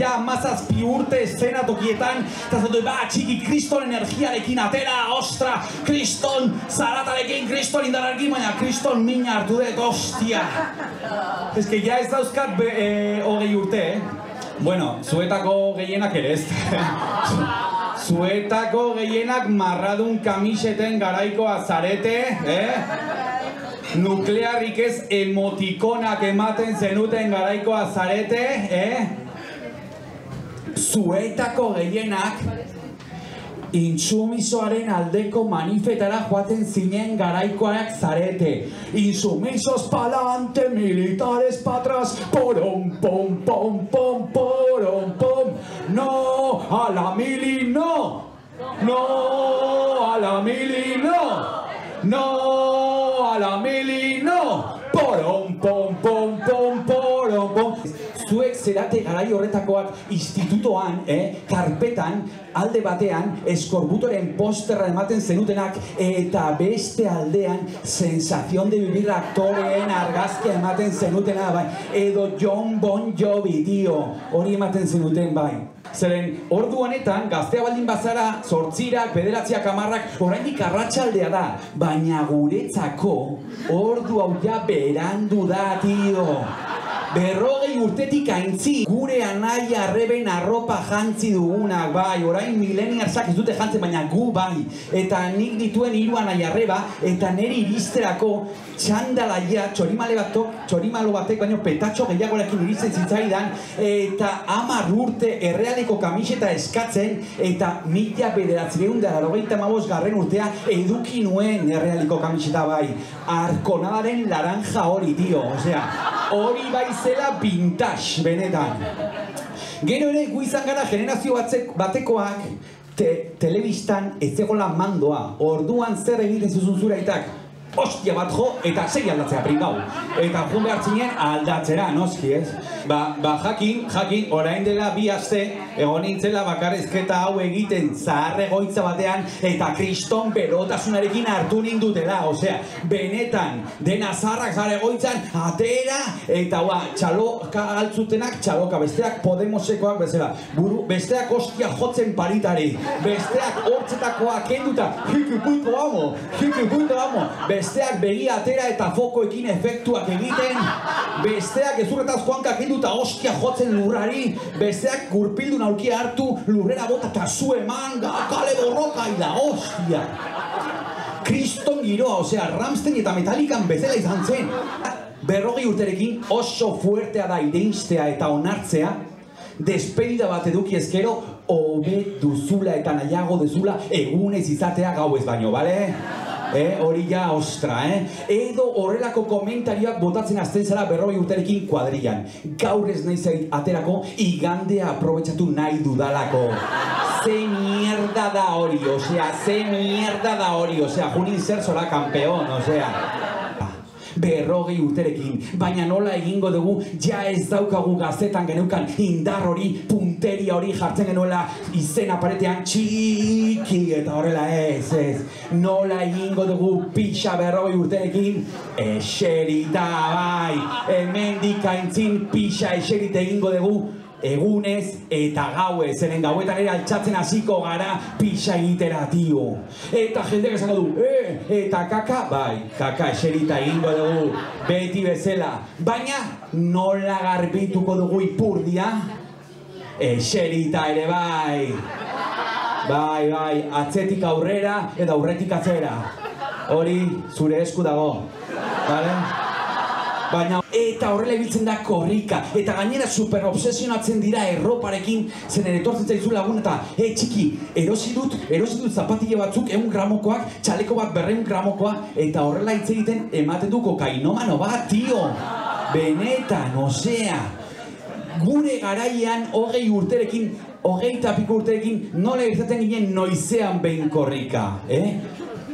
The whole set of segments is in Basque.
Ja, mazazpi urte eszena tokietan, eta zato, ba, txiki, kriston energiarekin atera, ostra, kriston zaratarekin, kriston indararekin, baina kriston mina hartu dut, ostia. Ez que ja ez dauzkat be, e, hogei urte, eh? Bueno, zuetako gehienak ere ez. zuetako gehienak marradun kamiseten garaikoa zarete, eh? Nuklearrik ez emotikonak ematen zenuten garaikoa zarete, eh? Zuetako gehienak intsumisoaren aldeko manifetara joaten zinen garaikoak zarete. Insumisos palante, militares patras, porom, pom, pom, pom, porom, pom. No, a la mili no. No, a la mili no. No, a la mili no. Porom, pom, pom, zerate garai horretakoak institutoan, eh, karpetan, alde batean, eskorbutoren posterra ematen zenutenak, eta beste aldean, sensación de vivir aktoreen argazkia ematen zenutena, bai, edo John Bon Jovi, tio, hori ematen zenuten, bai. Zeren, ordu honetan, gaztea baldin bazara, sortzirak, bederatziak amarrak, oraindik arratsaldea da, baina guretzako, ordu hau ja berandu da, tio. Berrogei urtetik aintzi gure anai arreben arropa jantzi dugunak, bai, orain mileniarsak ez dute jantzen, baina gu bai. Eta nik dituen hiru anai arreba, eta neri iristerako txandalaia, txorimale batok, txorimalo batek, baino petatxo gehiagorekin iristen zitzaidan, eta amar urte errealeko kamiseta eskatzen, eta mila bederatzireun da larogeita mabos garren urtea eduki nuen errealiko kamiseta bai. Arkonadaren laranja hori, tio, osea, hori bai zela vintage, benetan. Gero ere, gu izan gara generazio batzek, batekoak, te, telebistan ez zegoela mandoa. Orduan zer egiten zuzun zure aitak? Ostia bat jo, eta sei aldatzea pringau. Eta jun behar zinen aldatzera, noski ez? Ba, ba jakin, jakin, orain dela bi aste, egon nintzela bakarrezketa hau egiten zaharre goitza batean, eta kriston berotasunarekin hartu nindutela, osea, benetan, dena zaharrak zaharre goitzan, atera, eta ba, txaloka altzutenak, txaloka, besteak Podemosekoak bezala, buru, besteak ostia jotzen paritari, besteak hortzetakoak kenduta, hiki puto amo, hiki puto amo, besteak begi atera eta fokoekin efektuak egiten, besteak ezurretaz joanka kenduta ostia jotzen lurrari, besteak gurpildun aurkia hartu, lurrera bota eta zu eman, da, kale borroka, ida, ostia. Kriston giroa, osea, Ramstein eta Metallican bezala izan zen. Berrogei urterekin oso fuertea da ireinstea eta onartzea, despedida bat eduki ezkero, hobe duzula eta nahiago duzula egunez izatea gauez baino, bale? Eh, hori ja, ostra, eh? Edo horrelako komentarioak botatzen azten zara berroi urterekin kuadrilan. Gaur ez nahi zait aterako, igandea aprobetsatu nahi dudalako. Ze mierda da hori, osea, ze mierda da hori, osea, junin zer zola kampeon, osea berrogei urterekin, baina nola egingo dugu ja ez daukagu gazetan geneukan indar hori, punteria hori jartzen genuela izena paretean txiki eta horrela ez, ez. Nola egingo dugu pixa berrogei urterekin, eserita bai, hemen dikaintzin pixa eserita egingo dugu, egunez eta gauez, zeren gauetan ere altxatzen hasiko gara pixa egitera, tio. Eta jendeak esango du, eh, eta kaka, bai, kaka eserita egingo dugu, beti bezala. Baina, nola garbituko dugu ipurdia? Eserita ere bai. Bai, bai, atzetik aurrera eta aurretik atzera. Hori zure esku dago. Vale? Baina eta horrela ibiltzen da korrika eta gainera super obsesionatzen dira erroparekin zen etortzen zaizu lagun eta e txiki erosi dut erosi dut zapatile batzuk ehun gramokoak txaleko bat berreun gramokoa eta horrela hitz egiten ematen du kokainomano bat tio benetan osea gure garaian hogei urterekin hogei tapiko urterekin nola izaten ginen noizean behin korrika eh?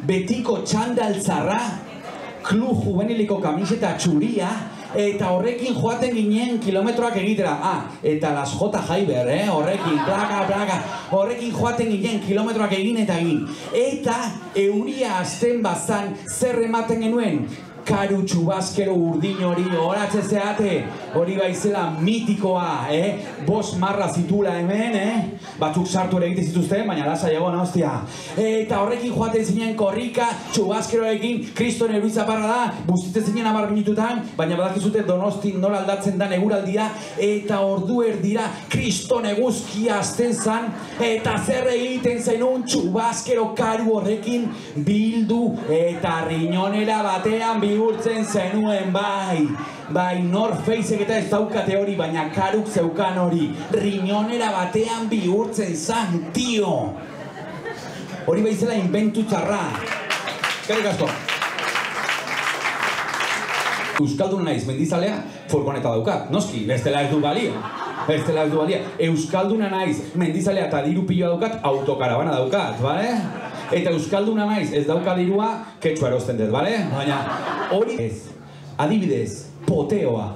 betiko txandaltzarra klub juveniliko kamiseta txuria, eta horrekin joaten ginen kilometroak egitera. Ah, eta las J. Jaiber, eh? horrekin, plaga, plaga, horrekin joaten ginen kilometroak egin eta egin. Eta euria azten bazan zer ematen genuen, karu txubazkero urdin hori, horatze zeate, hori baizela mitikoa, eh? Bos marra zitula hemen, eh? Batzuk sartu ere egite zituzten, baina lasa egon, hostia. Eta horrekin joaten zinen korrika, txubazkeroekin, kriston eruizaparra da, bustitzen zinen amar minututan, baina badakizute donosti nola aldatzen da eguraldia, eta ordu erdira, kriston eguzkia azten zan, eta zer egiten zenun txubazkero karu horrekin bildu, eta riñonera batean bihurtzen zenuen bai. Bai, nor feizek eta ez daukate hori, baina karuk zeukan hori. Riñonera batean bihurtzen zan, tio. Hori baizela inventu txarra. Eskerrik asko. Euskaldun naiz mendizalea furgoneta daukat, noski, bestela ez du balio. Bestela ez du balio. Euskalduna naiz mendizalea eta diru piloa daukat, autokarabana daukat, bale? Eta Euskalduna naiz ez dauka dirua, ketxua erosten dut, bale? Baina hori ez, adibidez, poteoa.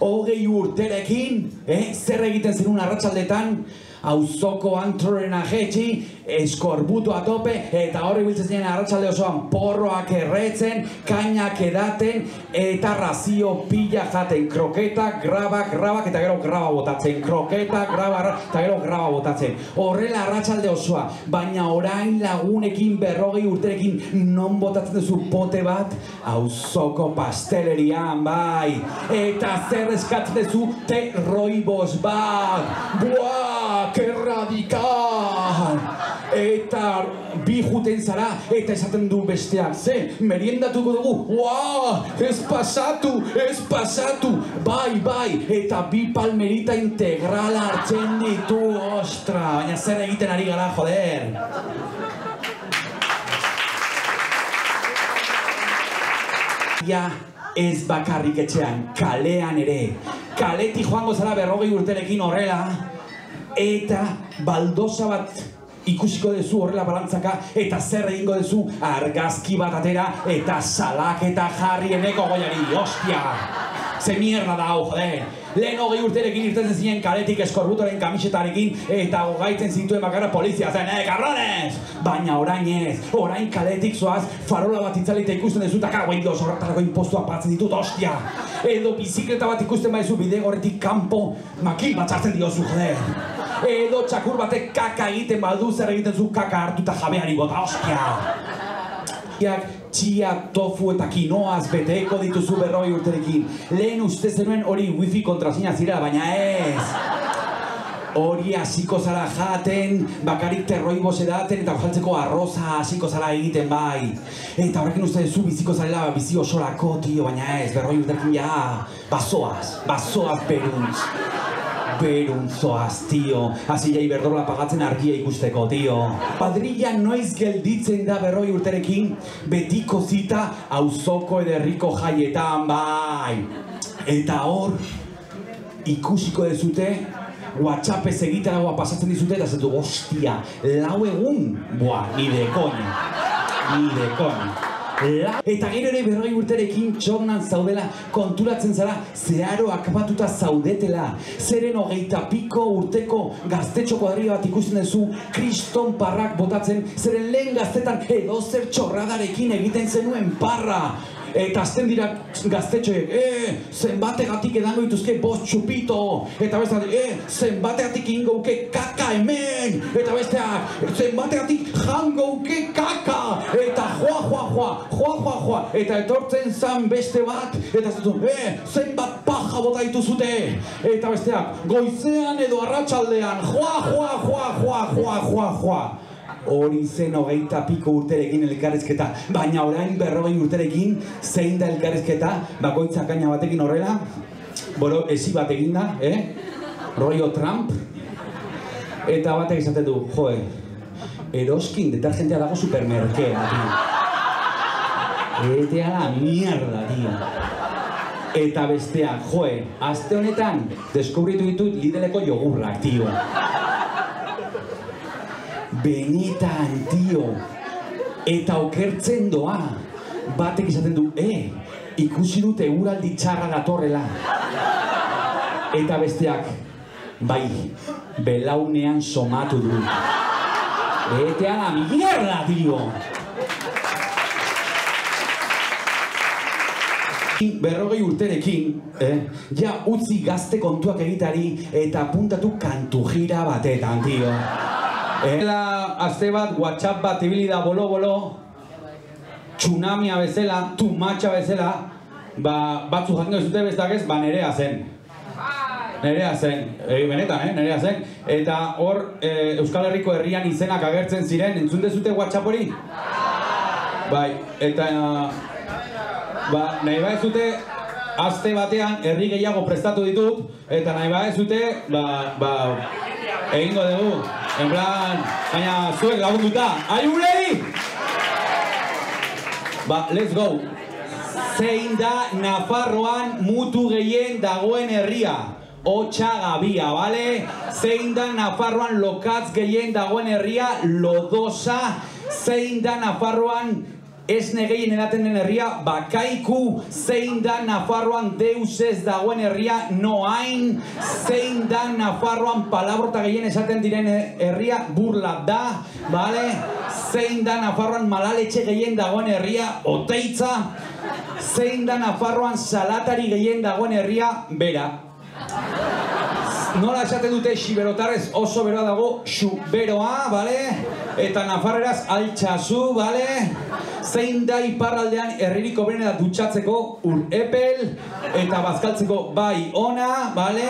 Hogei urterekin, eh, zer egiten zenun arratsaldetan, auzoko antroren ahetxi, eskorbutu atope, eta horri biltzen ziren arratsalde osoan porroak erretzen, kainak edaten, eta razio pila jaten, kroketa, graba, grabak, eta gero graba botatzen, kroketa, graba, eta gero graba botatzen. Horrela arratsalde osoa, baina orain lagunekin berrogei urterekin non botatzen duzu pote bat, auzoko pastelerian, bai, eta zer eskatzen duzu? Te roibos bat, buah, que radical! Eta bi juten zara, eta esaten du besteak, ze, meriendatuko dugu, wow, ez pasatu, ez pasatu, bai, bai, eta bi palmerita integral hartzen ditu, ostra, baina zer egiten ari gara, joder. Ja, ez bakarrik etxean, kalean ere, kaleti joango zara berrogei urterekin horrela, eta baldosa bat ikusiko duzu horrela balantzaka eta zer egingo duzu argazki bat atera eta salak eta jarri eneko goiari, ostia! Ze mierda da hau, jode! Lehen hogei urterekin irtetzen zinen kaletik eskorbutoren kamisetarekin eta gogaitzen zintuen bakarra polizia zen, eh, karrones! Baina orain ez, orain kaletik zoaz farola bat itzalita ikusten duzu eta karagoen dios horretarako impostua patzen ditut, ostia! Edo bizikleta bat ikusten baizu bide horretik kanpo makil bat sartzen diozu, jode! Edo txakur batek kaka egiten badu zer egiten zu kaka hartu eta jabeari bota, ostia! Jak txia, tofu eta kinoaz beteko dituzu berroi urterekin. Lehen uste zenuen hori wifi kontrazina zira, baina ez. Hori hasiko zara jaten, bakarik terroibo edaten eta ojaltzeko arroza hasiko zara egiten bai. Eta horrekin uste zu biziko zarela bizi osorako, tio, baina ez, berroi urterekin ja, bazoaz, bazoaz beruntz. Beruntzoaz, tio. Hasi jai berdola pagatzen argia ikusteko, tio. Padrilla noiz gelditzen da berroi urterekin, betiko zita auzoko ederriko jaietan, bai. Eta hor, ikusiko dezute, WhatsAppez egitaragoa pasatzen dizute, eta zentu, ostia, lau egun, boa, nire koña. Nire koña. La. Eta gero ere berroi urterekin txornan zaudela konturatzen zara zeharo akabatuta zaudetela. Zeren hogeita piko urteko gaztetxo kuadria bat ikusten duzu kriston parrak botatzen, zeren lehen gaztetan edo zer txorradarekin egiten zenuen parra. Eta azten dira gaztetxoek, e, zenbategatik edango dituzke bost txupito. Eta besteak, e, zenbategatik ingo uke kaka hemen. Eta besteak, zenbategatik jango uke kaka. Eta joa, joa, joa, joa, joa, joa. Eta etortzen zan beste bat. Eta zetu, e, zenbat paja bota dituzute. Eta besteak, goizean edo arratsaldean, joa, joa, joa, joa, joa, joa, joa hori zen hogeita piko urterekin elkarrezketa, baina orain berrogei urterekin zein da elkarrezketa, bakoitza kaina batekin horrela, boro, esi bat egin da, eh? Rollo Trump, eta batek izaten du, joe, eroskin detergentea dago supermerkea, tio. Etea la mierda, tio. Eta besteak, joe, aste honetan, deskubritu ditut lideleko jogurrak, tio. Benetan, tio. Eta okertzen doa. Batek izaten du, e, ikusi dute uraldi txarra datorrela. Eta besteak, bai, belaunean somatu du. Etea la mierda, tio. Berrogei urterekin, eh? ja utzi gazte kontuak egitari eta puntatu kantu jira batetan, tio. Ela, azte bat, whatsapp bat ibili da bolo-bolo, tsunamia bezala, tumatxa bezala, ba, batzu jakin zute bestak ez, ba nerea zen. Nerea zen, e, benetan, eh? nerea zen. Eta hor, e, Euskal Herriko herrian izenak agertzen ziren, entzun dezute WhatsApp hori? Bai, eta ba, nahi ba ez zute azte batean herri gehiago prestatu ditut eta nahi ba ez zute ba, ba, egingo dugu en plan, baina zuek lagunduta. Are you ready? ba, let's go. Zein da Nafarroan mutu gehien dagoen herria? Otxagabia, bale? Zein da Nafarroan lokatz gehien dagoen herria? Lodosa. Zein da Nafarroan ez negehien edaten den herria, bakaiku, zein da Nafarroan deus ez dagoen herria, noain, zein da Nafarroan palabrota gehien esaten diren herria, burla da, bale? Zein da Nafarroan malaletxe gehien dagoen herria, oteitza, zein da Nafarroan salatari gehien dagoen herria, bera. Nola esaten dute xiberotarrez oso beroa dago, xuberoa, bale? Eta nafarreraz altxasu, bale? Zein da iparraldean herririko bene da dutxatzeko ur epel eta bazkaltzeko bai ona, bale?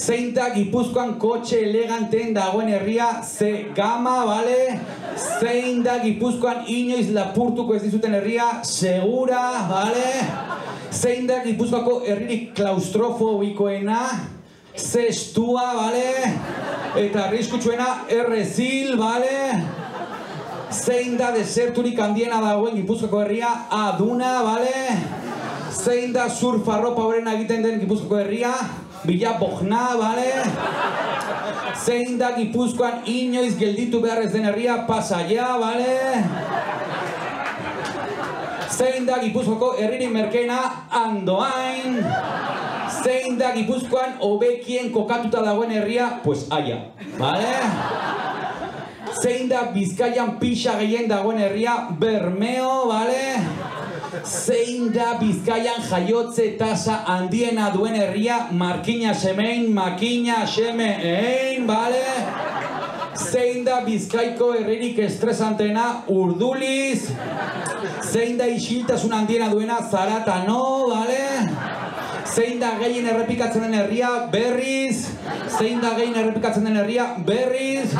Zein da gipuzkoan kotxe eleganteen dagoen herria ze gama, bale? Zein da gipuzkoan inoiz lapurtuko ez dizuten herria segura, bale? Zein da gipuzkoako herririk klaustrofobikoena? Zestua, bale? Eta arriskutsuena errezil, bale? Zein da deserturik handiena dagoen Gipuzkoako herria aduna, bale? Zein da surfarropa horrena egiten den Gipuzkoako herria? Bila bojna, bale? Zein da Gipuzkoan inoiz gelditu behar ez den herria pasaia, bale? Zein da Gipuzkoako herriri merkena andoain? Zein da Gipuzkoan hobekien kokatuta dagoen herria, pues aia, vale? Zein da Bizkaian pixa gehien dagoen herria, Bermeo, vale? Zein da Bizkaian jaiotze tasa handiena duen herria, Markina semein, Makina semein, vale? Zein da Bizkaiko herririk estresantena, Urduliz? Zein da isiltasun handiena duena, Zaratano, vale? Zein da gehien errepikatzen den herria berriz? Zein da gehien errepikatzen den herria berriz?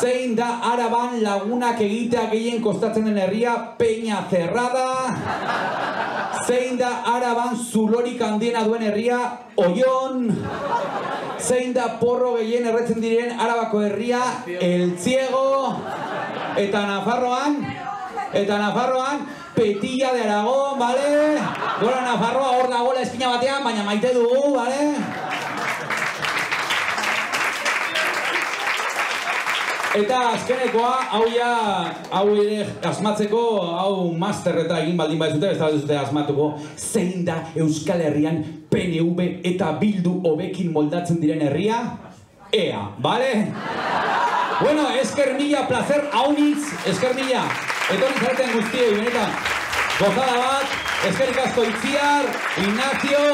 Zein da araban lagunak egitea gehien kostatzen den herria peña cerrada? Zein da araban zulorik handiena duen herria oion? Zein da porro gehien erretzen diren arabako herria el ciego? Eta Nafarroan? Eta Nafarroan? Petilla de Aragón, vale? Gora Nafarroa hor dagoela espina batean, baina maite dugu, vale? Eta azkenekoa, hau ja, hau ere asmatzeko, hau master eta egin baldin badizute, ez da duzute asmatuko, zein da Euskal Herrian PNV eta Bildu hobekin moldatzen diren herria? Ea, bale? Bueno, esker mila, placer, haunitz, esker mila. Etorri zareten guztiei, benetan. Gozada bat, eskerik asko itziar, Ignacio,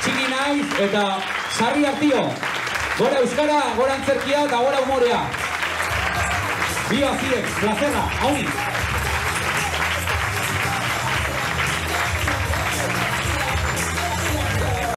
txiki naiz, eta sarri hartio. Gora euskara, gora antzerkia eta gora humorea. Bio aziek, plazera, haunik.